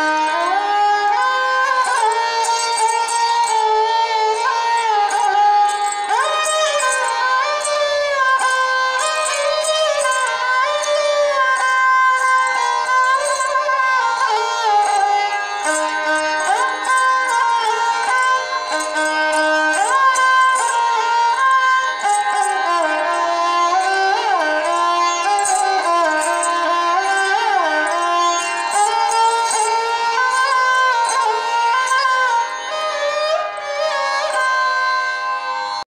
Bye.